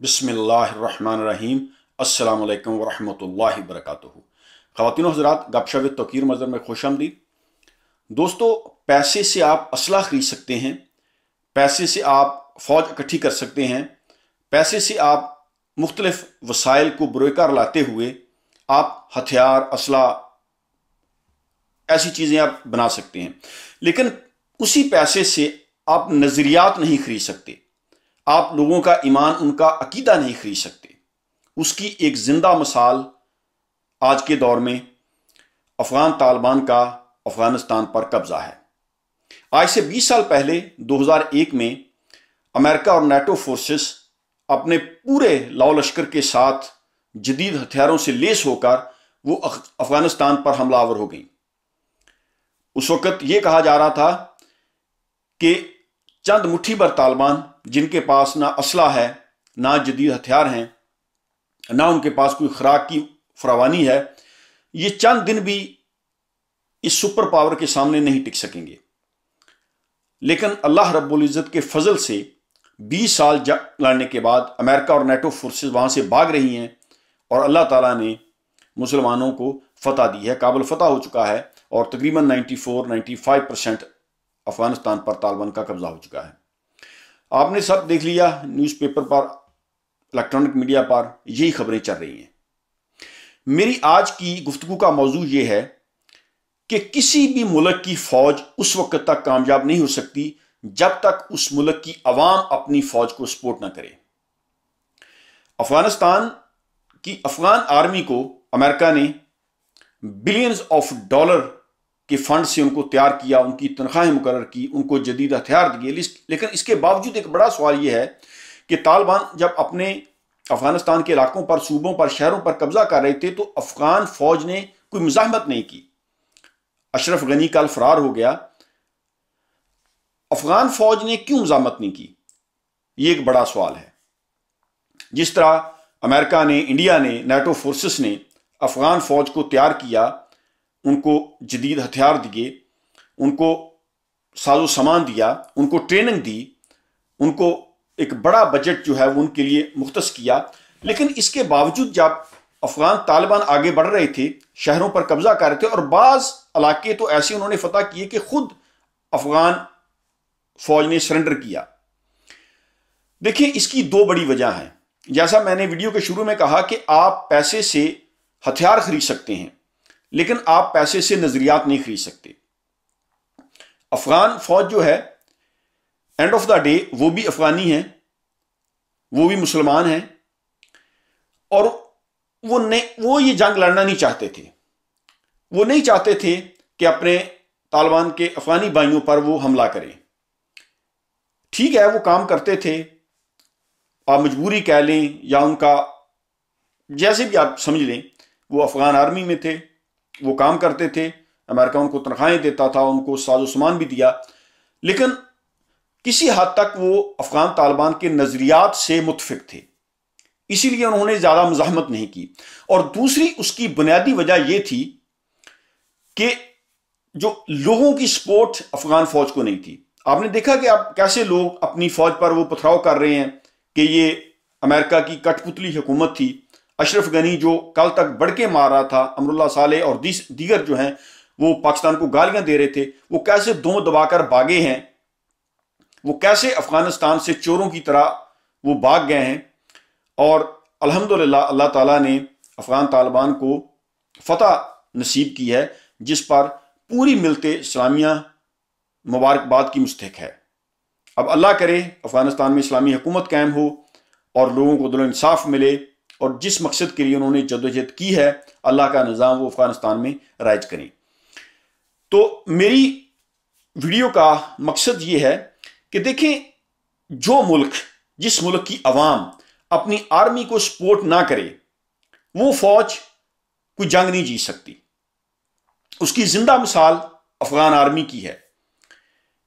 बिसमीम अल्लाम वरहमल वरक ख़वान हजरात गपशप तोकीर मज़र में खुश आमदी दोस्तों, पैसे से आप असला ख़रीद सकते हैं, पैसे से आप फ़ौज इकट्ठी कर सकते हैं, पैसे से आप मुख्तलिफ़ वसाइल को बुरकार लाते हुए आप हथियार असला ऐसी चीज़ें आप बना सकते हैं। लेकिन उसी पैसे से आप नज़रियात नहीं खरीद सकते। आप लोगों का ईमान उनका अकीदा नहीं खरीद सकते। उसकी एक ज़िंदा मिसाल आज के दौर में अफगान तालिबान का अफ़गानिस्तान पर कब्जा है। आज से 20 साल पहले 2001 में अमेरिका और नेटो फोर्सेस अपने पूरे लाओ लश्कर के साथ जदीद हथियारों से लेस होकर वो अफ़गानिस्तान पर हमलावर हो गई। उस वक्त ये कहा जा रहा था कि चंद मुट्ठी भर तालिबान, जिनके पास ना असला है, ना जदीद हथियार हैं, ना उनके पास कोई खुराक की फरावानी है, ये चंद दिन भी इस सुपर पावर के सामने नहीं टिक सकेंगे। लेकिन अल्लाह रब्बुल के फजल से 20 साल लड़ने के बाद अमेरिका और नेटो फोर्सेस वहाँ से भाग रही हैं और अल्लाह ताला ने मुसलमानों को फतह दी है। काबुल फतह हो चुका है और तकरीबन 94 95 परसेंट अफ़गानिस्तान पर तालिबान का कब्जा हो चुका है। आपने सब देख लिया न्यूज़पेपर पर इलेक्ट्रॉनिक मीडिया पर, यही खबरें चल रही हैं। मेरी आज की गुफ्तु का मौजू ये है कि किसी भी मुल्क की फौज उस वक्त तक कामयाब नहीं हो सकती, जब तक उस मुल्क की अवाम अपनी फौज को सपोर्ट ना करे। अफ़गानिस्तान की अफगान आर्मी को अमेरिका ने बिलियंस ऑफ़ डॉलर के फंड से उनको तैयार किया, उनकी तनख्वाहें मुकर की, उनको जदीद हथियार दिए। लेकिन इसके बावजूद एक बड़ा सवाल यह है कि तालिबान जब अपने अफ़गानिस्तान के इलाकों पर, सूबों पर, शहरों पर कब्जा कर रहे थे तो अफगान फौज ने कोई मुजाहमत नहीं की। अशरफ गनी कल फरार हो गया। अफगान फौज ने क्यों मुजामत नहीं की? यह एक बड़ा सवाल है। जिस तरह अमेरिका ने, इंडिया ने, नेटो फोर्सेस ने अफगान फौज को तैयार किया उनको जदीद हथियार दिए, उनको साजो सामान दिया, उनको ट्रेनिंग दी, उनको एक बड़ा बजट जो है वो उनके लिए मुख्त किया। लेकिन इसके बावजूद जब अफगान तालिबान आगे बढ़ रहे थे, शहरों पर कब्जा कर रहे थे और बाज़ इलाके तो ऐसे उन्होंने फतह किए कि खुद अफगान फौज ने सरेंडर किया। देखिए, इसकी दो बड़ी वजह हैं। जैसा मैंने वीडियो के शुरू में कहा कि आप पैसे से हथियार खरीद सकते हैं। लेकिन आप पैसे से नजरियात नहीं खरीद सकते। अफगान फौज जो है एंड ऑफ़ द डे वो भी अफगानी है, वो भी मुसलमान हैं, और वो नहीं वो ये जंग लड़ना नहीं चाहते थे। वो नहीं चाहते थे कि अपने तालिबान के अफगानी भाइयों पर वो हमला करें। ठीक है, वो काम करते थे, आप मजबूरी कह लें या उनका, जैसे भी आप समझ लें, वो अफगान आर्मी में थे वो काम करते थे, अमेरिका उनको तनख्वाहें देता था, उनको साजो सामान भी दिया। लेकिन किसी हद तक वो अफगान तालिबान के नज़रियात से मुतफिक थे। इसीलिए उन्होंने ज़्यादा मजामत नहीं की। और दूसरी उसकी बुनियादी वजह यह थी कि जो लोगों की सपोर्ट अफगान फौज को नहीं थी। आपने देखा कि आप कैसे लोग अपनी फौज पर वो पथराव कर रहे हैं कि ये अमेरिका की कठपुतली हुकूमत थी। अशरफ गनी जो कल तक बढ़ के मार रहा था, अमरुल्ला साले और दीगर जो हैं, वो पाकिस्तान को गालियाँ दे रहे थे। वो कैसे दो दबाकर भागे हैं? वो कैसे अफ़गानिस्तान से चोरों की तरह वो भाग गए हैं? और अल्हम्दुलिल्लाह, अल्लाह ताला ने अफगान तालिबान को फतह नसीब की है, जिस पर पूरी मिलते इस्लामिया मुबारकबाद की मुस्तक है। अब अल्लाह करे, अफ़गानिस्तान में इस्लामी हुकूमत कायम हो और लोगों को दिल इंसाफ मिले और जिस मकसद के लिए उन्होंने जदोजहद की है, अल्लाह का निज़ाम वो अफ़गानिस्तान में राइज करें। तो मेरी वीडियो का मकसद ये है कि देखें, जो मुल्क, जिस मुल्क की आवाम अपनी आर्मी को सपोर्ट ना करे, वो फौज कोई जंग नहीं जीत सकती। उसकी ज़िंदा मिसाल अफगान आर्मी की है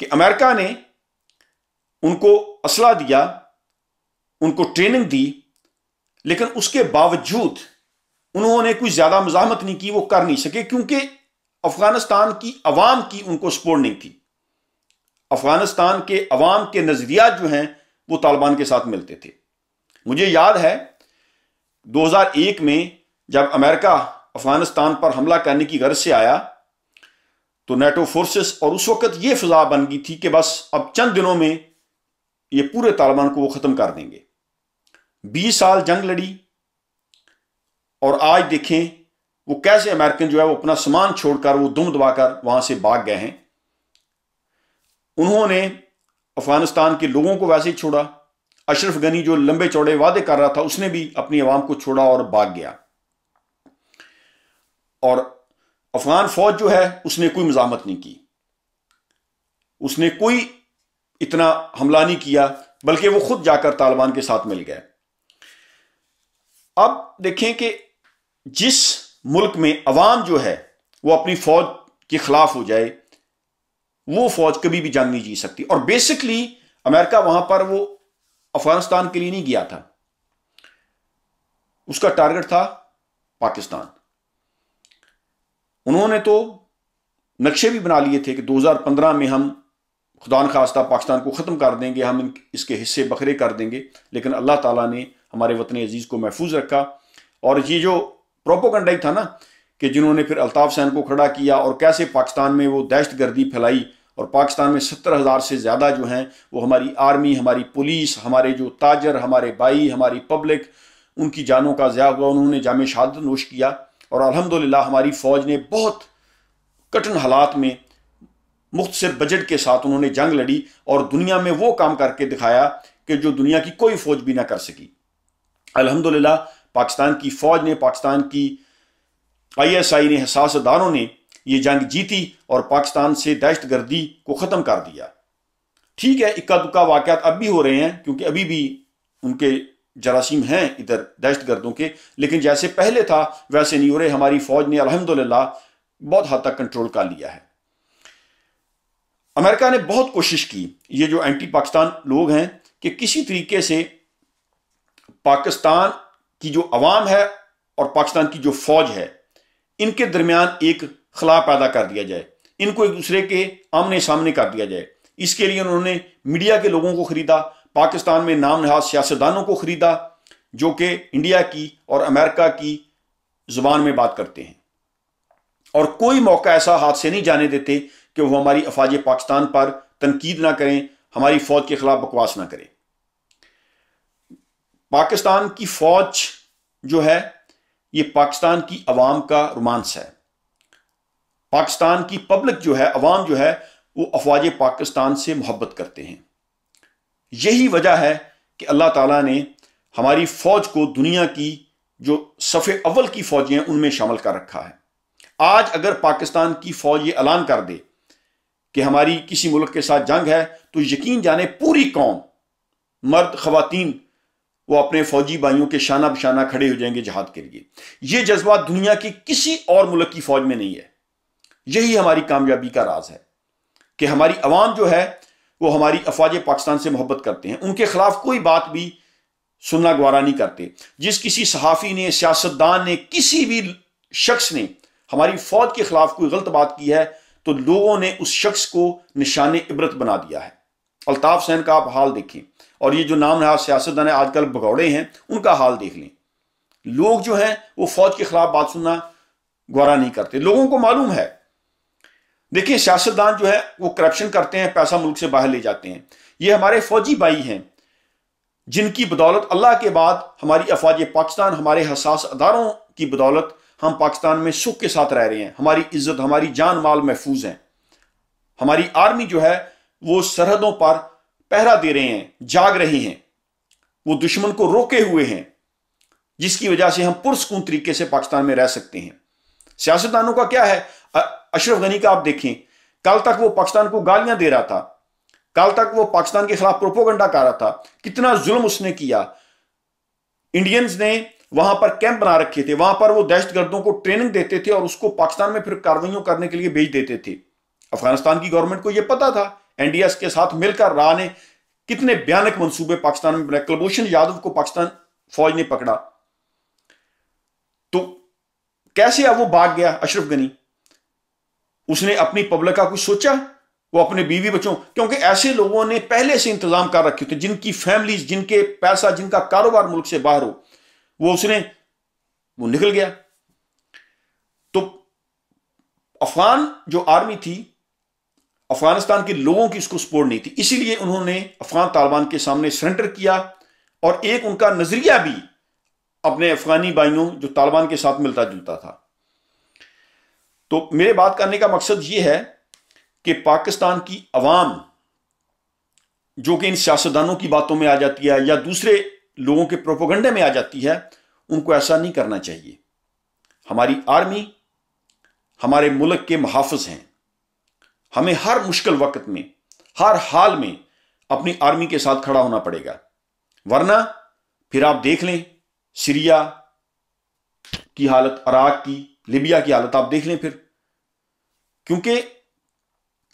कि अमेरिका ने उनको असला दिया, उनको ट्रेनिंग दी लेकिन उसके बावजूद उन्होंने कोई ज़्यादा मजामत नहीं की, वो कर नहीं सके, क्योंकि अफ़गानिस्तान की अवाम की उनको सपोर्ट नहीं थी। अफ़गानिस्तान के अवाम के नजरियात जो हैं, वो तालिबान के साथ मिलते थे। मुझे याद है 2001 में जब अमेरिका अफ़गानिस्तान पर हमला करने की गर्ज से आया तो नेटो फोर्सेस और उस वक्त ये फिजा बन गई थी कि बस अब चंद दिनों में ये पूरे तालिबान को वो ख़त्म कर देंगे। 20 साल जंग लड़ी और आज देखें, वो कैसे अमेरिकन जो है वो अपना सामान छोड़कर, वो दुम दबाकर वहाँ से भाग गए हैं। उन्होंने अफ़गानिस्तान के लोगों को वैसे ही छोड़ा। अशरफ गनी जो लंबे चौड़े वादे कर रहा था, उसने भी अपनी आवाम को छोड़ा और भाग गया। और अफगान फौज जो है, उसने कोई मजामत नहीं की। उसने कोई इतना हमला नहीं किया, बल्कि वो खुद जाकर तालिबान के साथ मिल गए। अब देखें कि जिस मुल्क में अवाम जो है, वो अपनी फौज के खिलाफ हो जाए, वो फौज कभी भी जंग नहीं जी सकती। और बेसिकली अमेरिका वहाँ पर वो अफ़गानिस्तान के लिए नहीं गया था। उसका टारगेट था पाकिस्तान। उन्होंने तो नक्शे भी बना लिए थे कि 2015 में हम खुदा खास्ता पाकिस्तान को ख़त्म कर देंगे, हम इसके हिस्से बखरे कर देंगे, लेकिन अल्लाह ताला ने हमारे वतन अज़ीज़ को महफूज रखा। और ये जो प्रोपोगंडा ही था ना, कि जिन्होंने फिर अल्ताफ सैन को खड़ा किया और कैसे पाकिस्तान में वो दहशत गर्दी फैलाई, और पाकिस्तान में सत्तर हज़ार से ज़्यादा जो हैं, वो हमारी आर्मी, हमारी पुलिस, हमारे जो ताजर, हमारे भाई, हमारी पब्लिक, उनकी जानों का ज़्या हुआ, उन्होंने जाम शहादत नोश किया। और अल्हम्दुलिल्लाह हमारी फ़ौज ने बहुत कठिन हालात में मुख्तर बजट के साथ उन्होंने जंग लड़ी और दुनिया में वो काम करके दिखाया कि जो दुनिया की कोई फ़ौज भी ना कर सकी। अल्हम्दुलिल्लाह, पाकिस्तान की फ़ौज ने, पाकिस्तान की आईएसआई ने, हसासदारों ने ये जंग जीती और पाकिस्तान से दहशत गर्दी को ख़त्म कर दिया। ठीक है, इक्का दुक्का वाक़ात अब भी हो रहे हैं, क्योंकि अभी भी उनके जरासीम हैं इधर दहशत गर्दों के, लेकिन जैसे पहले था, वैसे नहीं हो रहे। हमारी फ़ौज ने अल्हम्दुलिल्लाह बहुत हद तक कंट्रोल कर लिया है। अमेरिका ने बहुत कोशिश की, ये जो एंटी पाकिस्तान लोग हैं, कि किसी तरीके से पाकिस्तान की जो अवाम है और पाकिस्तान की जो फौज है, इनके दरमियान एक खला पैदा कर दिया जाए। इनको एक दूसरे के आमने सामने कर दिया जाए। इसके लिए उन्होंने मीडिया के लोगों को खरीदा, पाकिस्तान में नाम नहाज सियासतदानों को खरीदा, जो कि इंडिया की और अमेरिका की ज़ुबान में बात करते हैं। और कोई मौका ऐसा हाथ से नहीं जाने देते कि वो हमारी अफवाज पाकिस्तान पर तनकीद ना करें, हमारी फौज के खिलाफ बकवास ना करें। पाकिस्तान की फौज जो है, ये पाकिस्तान की अवाम का रोमांस है। पाकिस्तान की पब्लिक जो है, अवाम जो है, वो अफवाज पाकिस्तान से मोहब्बत करते हैं। यही वजह है कि अल्लाह ताला ने हमारी फौज को दुनिया की जो सफ़े अव्वल की फौजें हैं, उनमें शामिल कर रखा है। आज अगर पाकिस्तान की फौज ये ऐलान कर दे कि हमारी किसी मुल्क के साथ जंग है तो यकीन जाने पूरी कौम, मर्द खातन वो अपने फौजी भाइयों के शाना बशाना खड़े हो जाएँगे जहाद के लिए। ये जज्बा दुनिया की किसी और मुल्क की फौज में नहीं है। यही हमारी कामयाबी का राज है कि हमारी अवाम जो है, वो हमारी अफवाज पाकिस्तान से मोहब्बत करते हैं। उनके खिलाफ कोई बात भी सुनना गवारा नहीं करते। जिस किसी सहाफ़ी ने, सियासतदान ने, किसी भी शख्स ने हमारी फौज के खिलाफ कोई गलत बात की है तो लोगों ने उस शख्स को निशान इबरत बना दिया है। अल्ताफ सैन का आप हाल देखें। और ये जो नाम नहा सियासतदान आजकल भगौड़े हैं, उनका हाल देख लें। लोग जो हैं, वो फौज के खिलाफ बात सुनना गौरा नहीं करते। लोगों को मालूम है। देखिए, सियासतदान जो है, वो करप्शन करते हैं, पैसा मुल्क से बाहर ले जाते हैं। ये हमारे फौजी भाई हैं, जिनकी बदौलत अल्लाह के बाद हमारी अफवाज पाकिस्तान, हमारे हसास अदारों की बदौलत हम पाकिस्तान में सुख के साथ रह रहे हैं। हमारी इज़्ज़त, हमारी जान माल महफूज है। हमारी आर्मी जो है, वो सरहदों पर पहरा दे रहे हैं, जाग रहे हैं। वो दुश्मन को रोके हुए हैं, जिसकी वजह से हम पुरस्कून तरीके से पाकिस्तान में रह सकते हैं। सियासतदानों का क्या है? अशरफ गनी का आप देखें, कल तक वो पाकिस्तान को गालियाँ दे रहा था। कल तक वो पाकिस्तान के खिलाफ प्रोपोगंडा कर रहा था। कितना जुल्म उसने किया। इंडियंस ने वहाँ पर कैंप बना रखे थे। वहाँ पर वो दहशतगर्दों को ट्रेनिंग देते थे और उसको पाकिस्तान में फिर कार्रवाइयों करने के लिए भेज देते थे। अफ़गानिस्तान की गवर्नमेंट को यह पता था एनडीएस के साथ मिलकर राह ने कितने भयानक मंसूबे पाकिस्तान में बनाए। कुलभूषण यादव को पाकिस्तान फौज ने पकड़ा। तो कैसे अब वो भाग गया अशरफ गनी? उसने अपनी पब्लिक का कुछ सोचा? वो अपने बीवी बच्चों, क्योंकि ऐसे लोगों ने पहले से इंतज़ाम कर रखे थे, जिनकी फैमिलीज़ जिनके पैसा, जिनका कारोबार मुल्क से बाहर हो, वो उसने, वो निकल गया। तो अफगान जो आर्मी थी अफ़गानिस्तान के लोगों की उसको सपोर्ट नहीं थी। इसीलिए उन्होंने अफगान तालिबान के सामने सरेंडर किया और एक उनका नज़रिया भी अपने अफगानी भाइयों जो तालिबान के साथ मिलता जुलता था। तो मेरे बात करने का मकसद यह है कि पाकिस्तान की अवाम जो कि इन सियासतदानों की बातों में आ जाती है या दूसरे लोगों के प्रोपोगंडे में आ जाती है, उनको ऐसा नहीं करना चाहिए। हमारी आर्मी, हमारे मुल्क के मुहाफ़ हैं। हमें हर मुश्किल वक्त में, हर हाल में अपनी आर्मी के साथ खड़ा होना पड़ेगा। वरना फिर आप देख लें, सीरिया की हालत अराक की, लिबिया की हालत आप देख लें फिर। क्योंकि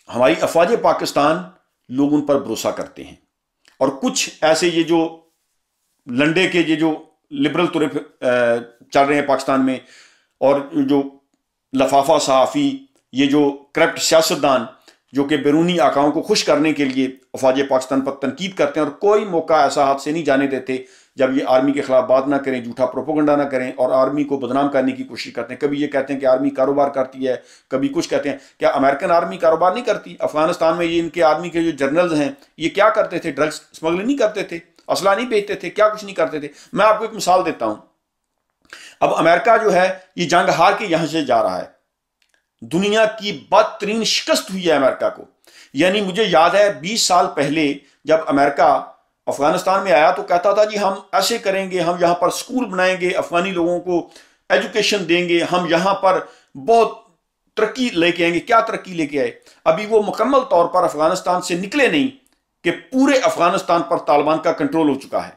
हमारी अफवाज पाकिस्तान लोग उन पर भरोसा करते हैं। और कुछ ऐसे ये जो लंडे के ये जो लिबरल तुरे चल रहे हैं पाकिस्तान में, और जो लफाफा सहाफ़ी ये जो करप्ट सियासतदान, जो कि बैरूनी आकाओं को खुश करने के लिए अफवाज पाकिस्तान पर तनकीद करते हैं और कोई मौका ऐसा हाथ से नहीं जाने देते जब ये आर्मी के खिलाफ बात ना करें, झूठा प्रोपोगंडा ना करें और आर्मी को बदनाम करने की कोशिश करते हैं। कभी ये कहते हैं कि आर्मी कारोबार करती है, कभी कुछ कहते हैं, क्या अमेरिकन आर्मी कारोबार नहीं करती? अफ़गानिस्तान में ये इनके आर्मी के जो जर्नल्स हैं, ये क्या करते थे? ड्रग्स स्मगलिंग नहीं करते थे असला नहीं बेचते थे, क्या कुछ नहीं करते थे? मैं आपको एक मिसाल देता हूँ। अब अमेरिका जो है, ये जंग हार के यहाँ से जा रहा है। दुनिया की बदतरीन शिकस्त हुई है अमेरिका को। यानी मुझे याद है 20 साल पहले जब अमेरिका अफ़गानिस्तान में आया तो कहता था जी हम ऐसे करेंगे, हम यहाँ पर स्कूल बनाएँगे, अफगानी लोगों को एजुकेशन देंगे, हम यहाँ पर बहुत तरक्की लेके आएँगे। क्या तरक्की लेके आए? अभी वो मुकम्मल तौर पर अफ़गानिस्तान से निकले नहीं कि पूरे अफ़गानिस्तान पर तालिबान का कंट्रोल हो चुका है।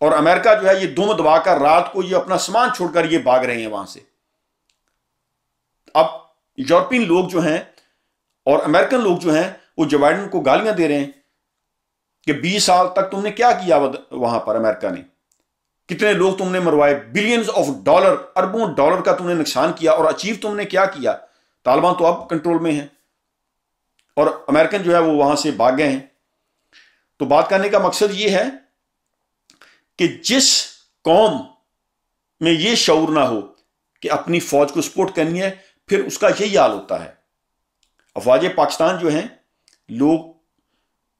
और अमेरिका जो है, ये दुम दबाकर रात को ये अपना सामान छोड़कर ये भाग रहे हैं वहाँ से। यूरोपियन लोग जो हैं और अमेरिकन लोग जो हैं, वो जो बाइडन को गालियाँ दे रहे हैं कि 20 साल तक तुमने क्या किया वहाँ पर अमेरिका ने? कितने लोग तुमने मरवाए? बिलियंस ऑफ़ डॉलर अरबों डॉलर का तुमने नुकसान किया और अचीव तुमने क्या किया? तालिबान तो अब कंट्रोल में है। और अमेरिकन जो है, वो वहाँ से भाग गए हैं। तो बात करने का मकसद ये है कि जिस कौम में ये शौर ना हो कि अपनी फौज को सपोर्ट करनी है फिर उसका यही हाल होता है। अफवाज पाकिस्तान जो हैं, लोग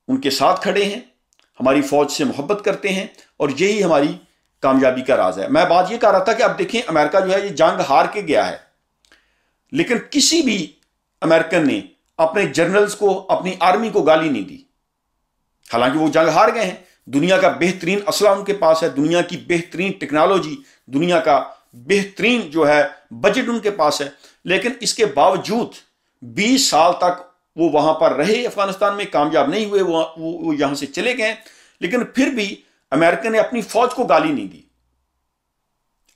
उनके साथ खड़े हैं, हमारी फौज से मोहब्बत करते हैं और यही हमारी कामयाबी का राज है। मैं बात यह कह रहा था कि आप देखें, अमेरिका जो है, ये जंग हार के गया है। लेकिन किसी भी अमेरिकन ने अपने जनरल्स को, अपनी आर्मी को गाली नहीं दी। हालाँकि वो जंग हार गए हैं। दुनिया का बेहतरीन असला उनके पास है। दुनिया की बेहतरीन टेक्नोलॉजी दुनिया का बेहतरीन जो है बजट उनके पास है। लेकिन इसके बावजूद 20 साल तक वो वहाँ पर रहे अफ़गानिस्तान में कामयाब नहीं हुए वो वो, यहाँ से चले गए। लेकिन फिर भी अमेरिका ने अपनी फौज को गाली नहीं दी।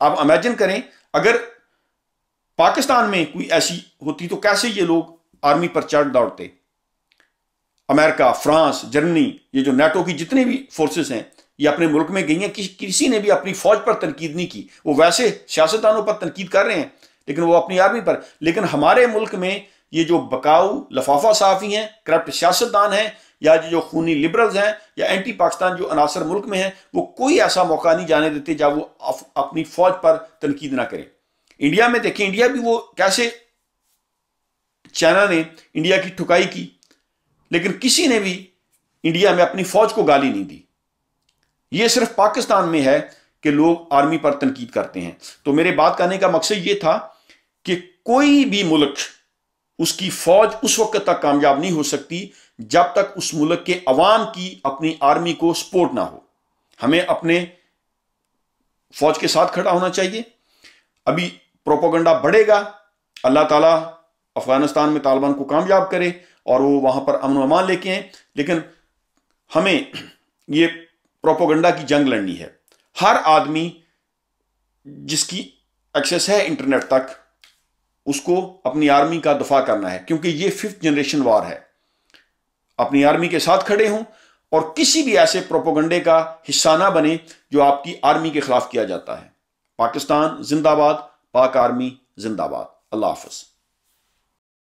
आप इमेजिन करें अगर पाकिस्तान में कोई ऐसी होती तो कैसे ये लोग आर्मी पर चढ़ दौड़ते? अमेरिका फ्रांस जर्मनी ये जो नेटो की जितनी भी फोर्सेस हैं ये अपने मुल्क में गई हैं कि, किसी ने भी अपनी फौज पर तनकीद नहीं की। वो वैसे सियासतदानों पर तनकीद कर रहे हैं लेकिन वो अपनी आर्मी पर। लेकिन हमारे मुल्क में ये जो बकाऊ लफाफा साफ़ी हैं करप्ट सियासतदान हैं या जो खूनी लिबरल्स हैं या एंटी पाकिस्तान जो अनासर मुल्क में हैं वो कोई ऐसा मौका नहीं जाने देते जब वो अपनी फौज पर तनकीद ना करें। इंडिया में देखें इंडिया भी वो कैसे चाइना ने इंडिया की ठुकाई की लेकिन किसी ने भी इंडिया में अपनी फौज को गाली नहीं दी। ये सिर्फ़ पाकिस्तान में है कि लोग आर्मी पर तनकीद करते हैं। तो मेरे बात करने का मकसद ये था कि कोई भी मुल्क उसकी फौज उस वक्त तक कामयाब नहीं हो सकती जब तक उस मुल्क के अवाम की अपनी आर्मी को सपोर्ट ना हो। हमें अपने फौज के साथ खड़ा होना चाहिए। अभी प्रोपोगंडा बढ़ेगा, अल्लाह ताला अफ़गानिस्तान में तालिबान को कामयाब करे और वो वहाँ पर अमन अमान लेके आए। लेकिन हमें ये प्रोपोगंडा की जंग लड़नी है। हर आदमी जिसकी एक्सेस है इंटरनेट तक, उसको अपनी आर्मी का दफ़ा करना है, क्योंकि ये फिफ्थ जनरेशन वार है। अपनी आर्मी के साथ खड़े हों और किसी भी ऐसे प्रोपोगंडे का हिस्सा ना बने जो आपकी आर्मी के खिलाफ किया जाता है। पाकिस्तान जिंदाबाद, पाक आर्मी जिंदाबाद। अल्लाह हाफ़